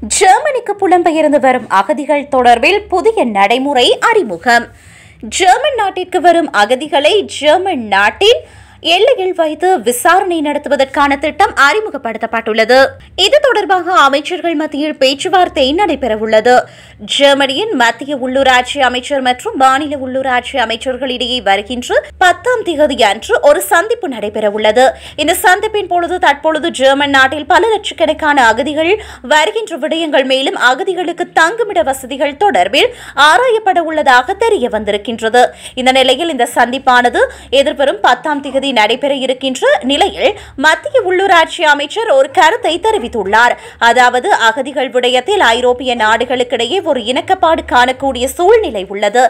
ஜெர்மனிக்கு புலம்பெயர்ந்து வரும் அகதிகள் தொடர்பில் புதிய நடைமுறை அறிமுகம். ஜெர்மன் நாட்டிற்கு வரும் அகதிகளை ஜெர்மன் நாட்டின் எல்லையில் வைத்து விசாரணை நடத்துவதற்கான திட்டம் அறிமுகப்படுத்தப்பட்டுள்ளது. இது தொடர்பாக அமைச்சர்கள் மத்தியில் பேச்சுவார்த்தை நடைபெறவுள்ளது. ஜெர்மனியின் மத்திய உள்ளூராட்சி அமைச்சர் மற்றும் மாநில உள்ளூராட்சி அமைச்சர்களிடையே வருகின்ற பத்தாம் தேதி அன்று ஒரு சந்திப்பு நடைபெறவுள்ளது. இந்த சந்திப்பின் பொழுது தற்பொழுது ஜெர்மன் நாட்டில் பல லட்சக்கணக்கான அகதிகள் வருகின்ற விடயங்கள் மேலும் அகதிகளுக்கு தங்குமிட வசதிகள் தொடர்பில் ஆராயப்பட உள்ளதாக தெரிய வந்திருக்கின்றது. இந்த நிலையில் இந்த சந்திப்பானது எதிர்வரும் பத்தாம் தேதி நடைபெற இருக்கின்ற நிலையில் மத்திய உள்ளூராட்சி அமைச்சர் ஒரு கருத்தை தெரிவித்துள்ளார். அதாவது அகதிகள் விடயத்தில் ஐரோப்பிய நாடுகளுக்கிடையே ஒரு இணக்கப்பாடு காணக்கூடிய சூழ்நிலை உள்ளது.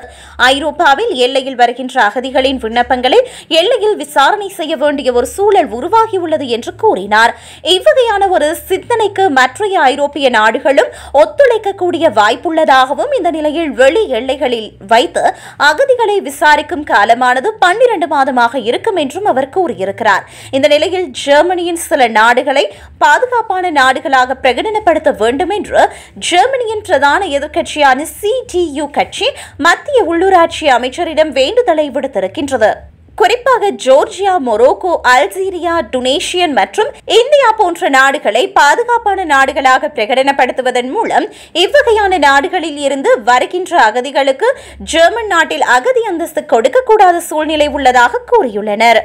ஐரோப்பாவில் எல்லையில் வருகின்ற அகதிகளின் விண்ணப்பங்களை எல்லையில் விசாரணை செய்ய வேண்டிய ஒரு சூழல் உருவாகியுள்ளது என்று கூறினார். இவ்வகையான ஒரு சிந்தனைக்கு மற்றைய ஐரோப்பிய நாடுகளும் ஒத்துழைக்கக்கூடிய வாய்ப்புள்ளதாகவும் இந்த நிலையில் வெளி எல்லைகளில் வைத்து அகதிகளை விசாரிக்கும் காலமானது பன்னிரண்டு மாதமாக இருக்கும் என்றும் அவர் கூறியிருக்கிறார் இந்த நிலையில் ஜெர்மனியின் சில நாடுகளை பாதுகாப்பான நாடுகளாக பிரகடனப்படுத்த வேண்டும் என்று ஜெர்மனியின் பிரதான எதிர்க்கட்சியான சிடியு கட்சி மத்திய உள்ளூராட்சி அமைச்சரிடம் வேண்டுதலை விடுத்திருக்கின்றது. குறிப்பாக ஜோர்ஜியா மொரோக்கோ அல்ஜீரியா டுனேஷியன் மற்றும் இந்தியா போன்ற நாடுகளை பாதுகாப்பான நாடுகளாக பிரகடனப்படுத்துவதன் மூலம் இவ்வகையான நாடுகளில் இருந்து வருகின்ற அகதிகளுக்கு ஜெர்மன் நாட்டில் அகதி அந்தஸ்து கொடுக்கக்கூடாத சூழ்நிலை உள்ளதாக கூறியுள்ளனர்.